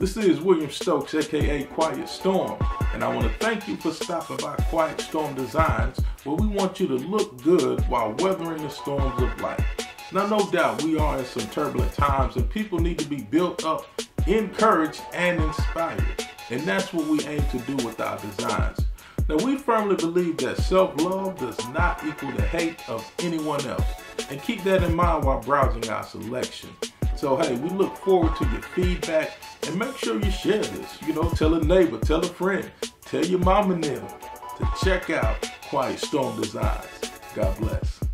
This is William Stokes, aka Quiet Storm, and I want to thank you for stopping by Quiet Storm Designs, where we want you to look good while weathering the storms of life. Now, no doubt we are in some turbulent times, and people need to be built up, encouraged, and inspired. And that's what we aim to do with our designs. Now, we firmly believe that self love does not equal the hate of anyone else. And keep that in mind while browsing our selection. So, hey, we look forward to your feedback and make sure you share this. You know, tell a neighbor, tell a friend, tell your mom and them to check out Quiet Storm Designs. God bless.